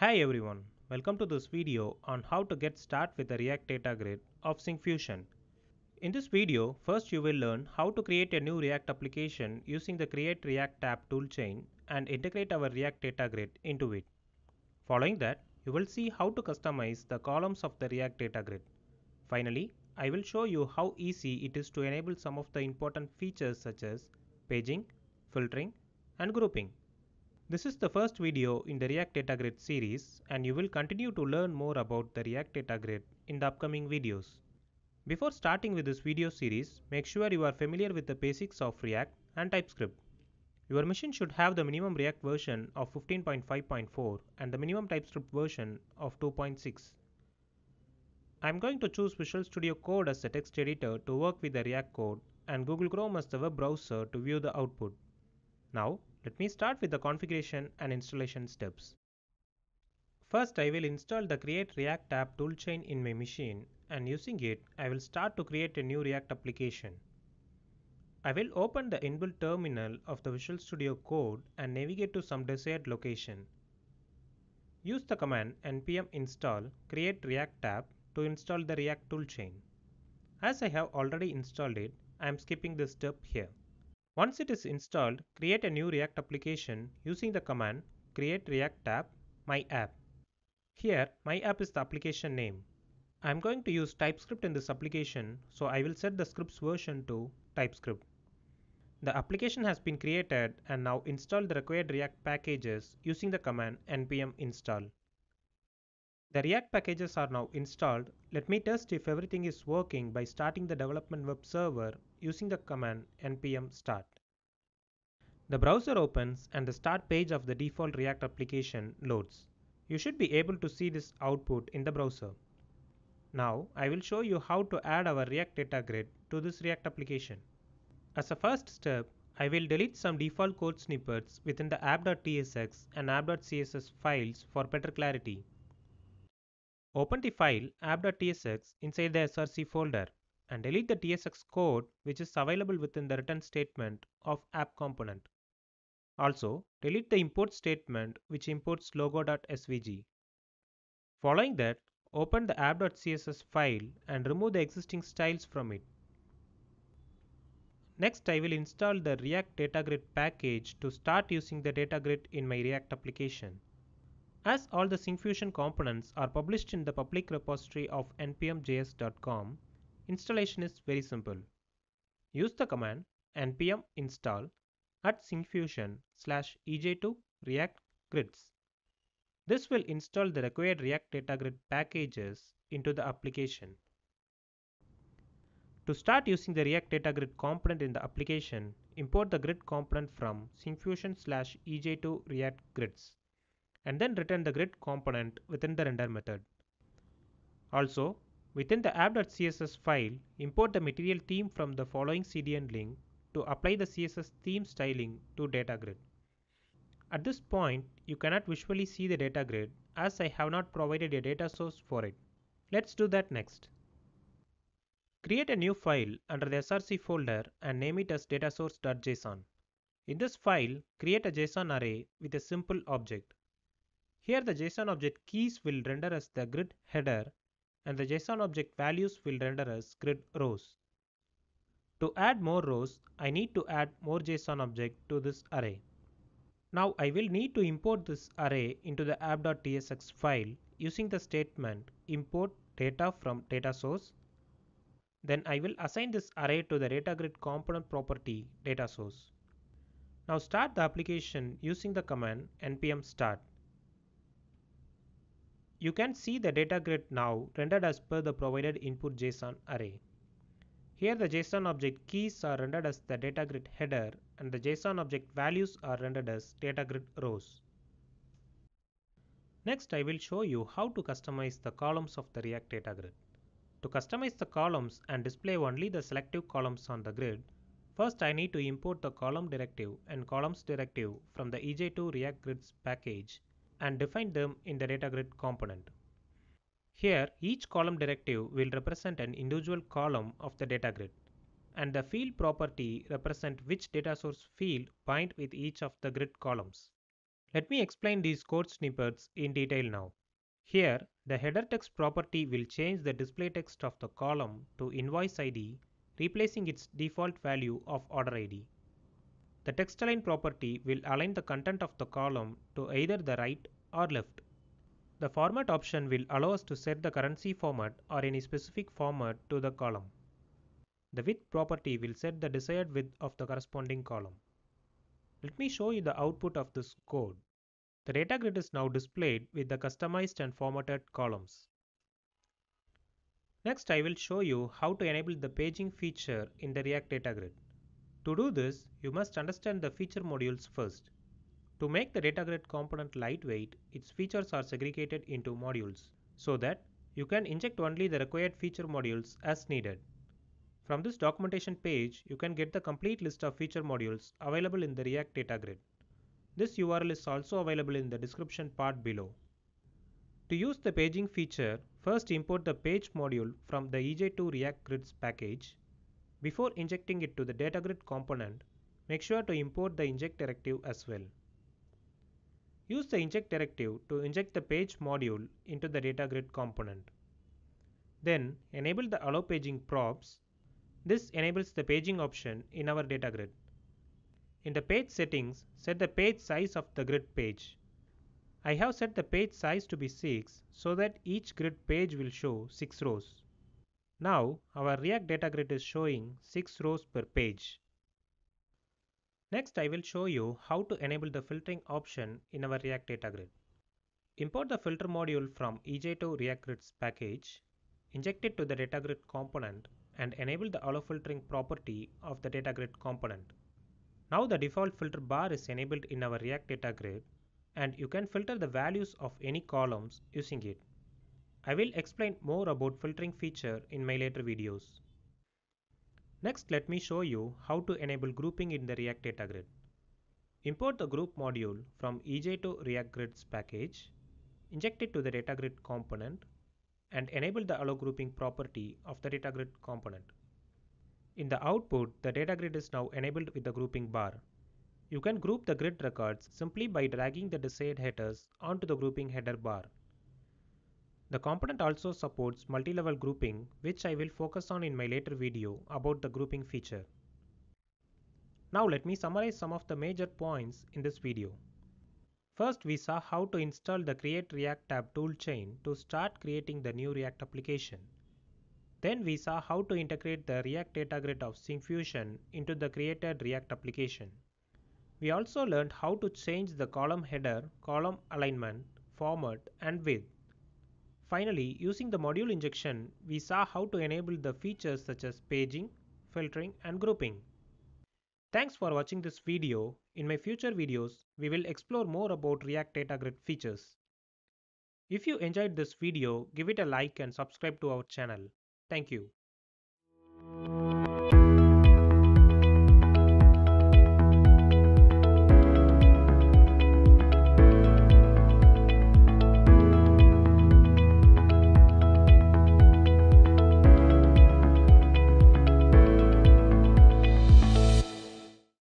Hi everyone, welcome to this video on how to get started with the React Data Grid of Syncfusion. In this video, first you will learn how to create a new React application using the Create React App toolchain and integrate our React Data Grid into it. Following that, you will see how to customize the columns of the React Data Grid. Finally, I will show you how easy it is to enable some of the important features such as paging, filtering, and grouping. This is the first video in the React Data Grid series and you will continue to learn more about the React Data Grid in the upcoming videos. Before starting with this video series, make sure you are familiar with the basics of React and TypeScript. Your machine should have the minimum React version of 15.5.4 and the minimum TypeScript version of 2.6. I'm going to choose Visual Studio Code as the text editor to work with the React code and Google Chrome as the web browser to view the output. Now, let me start with the configuration and installation steps. First, I will install the Create React App toolchain in my machine and using it, I will start to create a new React application. I will open the inbuilt terminal of the Visual Studio Code and navigate to some desired location. Use the command npm install create react app to install the React toolchain. As I have already installed it, I am skipping this step here. Once it is installed, create a new React application using the command create react app my app. Here, my app is the application name. I am going to use TypeScript in this application, so I will set the script's version to TypeScript. The application has been created and now install the required React packages using the command npm install. The React packages are now installed. Let me test if everything is working by starting the development web server using the command npm start. The browser opens and the start page of the default React application loads. You should be able to see this output in the browser. Now I will show you how to add our React data grid to this React application. As a first step, I will delete some default code snippets within the app.tsx and app.css files for better clarity. Open the file app.tsx inside the src folder and delete the tsx code which is available within the return statement of app component. Also, delete the import statement which imports logo.svg. Following that, open the app.css file and remove the existing styles from it. Next, I will install the React Data Grid package to start using the data grid in my React application. As all the Syncfusion components are published in the public repository of npmjs.com, installation is very simple. Use the command npm install at syncfusion slash ej2 react grids. This will install the required React Data Grid packages into the application. To start using the React Data Grid component in the application, import the grid component from syncfusion slash ej2 react grids and then return the grid component within the render method. Also, within the app.css file, import the material theme from the following CDN link to apply the CSS theme styling to data grid. At this point, you cannot visually see the data grid as I have not provided a data source for it. Let's do that next. Create a new file under the src folder and name it as datasource.json. In this file, create a JSON array with a simple object. Here the JSON object keys will render as the grid header and the JSON object values will render as grid rows. To add more rows, I need to add more JSON object to this array. Now I will need to import this array into the app.tsx file using the statement import data from data source. Then I will assign this array to the data grid component property data source. Now start the application using the command npm start. You can see the data grid now rendered as per the provided input JSON array. Here the JSON object keys are rendered as the data grid header and the JSON object values are rendered as data grid rows. Next I will show you how to customize the columns of the React data grid. To customize the columns and display only the selective columns on the grid, first I need to import the column directive and columns directive from the ej2 React Grids package and define them in the data grid component. Here, each column directive will represent an individual column of the data grid, and the field property represent which data source field bind with each of the grid columns. Let me explain these code snippets in detail now. Here, the header text property will change the display text of the column to invoice ID, replacing its default value of order ID. The text align property will align the content of the column to either the right or left. The format option will allow us to set the currency format or any specific format to the column. The width property will set the desired width of the corresponding column. Let me show you the output of this code. The data grid is now displayed with the customized and formatted columns. Next, I will show you how to enable the paging feature in the React data grid. To do this, you must understand the feature modules first. To make the data grid component lightweight, its features are segregated into modules so that you can inject only the required feature modules as needed. From this documentation page, you can get the complete list of feature modules available in the React data grid. This URL is also available in the description part below. To use the paging feature, first import the page module from the EJ2 React Grids package. Before injecting it to the data grid component, make sure to import the inject directive as well. Use the inject directive to inject the page module into the data grid component. Then enable the allow paging props. This enables the paging option in our data grid. In the page settings, set the page size of the grid page. I have set the page size to be 6 so that each grid page will show 6 rows. Now our React data grid is showing 6 rows per page. Next I will show you how to enable the filtering option in our React data grid. Import the filter module from EJ2 React Grids package, inject it to the data grid component and enable the allow filtering property of the data grid component. Now the default filter bar is enabled in our React data grid and you can filter the values of any columns using it. I will explain more about filtering feature in my later videos. Next let me show you how to enable grouping in the React data grid. Import the group module from EJ2 React Grids package, inject it to the data grid component and enable the allow grouping property of the data grid component. In the output, the data grid is now enabled with the grouping bar. You can group the grid records simply by dragging the desired headers onto the grouping header bar. The component also supports multi-level grouping which I will focus on in my later video about the grouping feature. Now let me summarize some of the major points in this video. First we saw how to install the Create React App toolchain to start creating the new React application. Then we saw how to integrate the React data grid of Syncfusion into the created React application. We also learned how to change the column header, column alignment, format and width. Finally, using the module injection, we saw how to enable the features such as paging, filtering and grouping. Thanks for watching this video. In my future videos, we will explore more about React data grid features. If you enjoyed this video, give it a like and subscribe to our channel. Thank you.